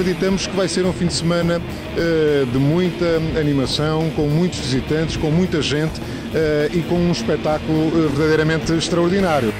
acreditamos que vai ser um fim de semana eh, de muita animação, com muitos visitantes, com muita gente eh, e com um espetáculo eh, verdadeiramente extraordinário.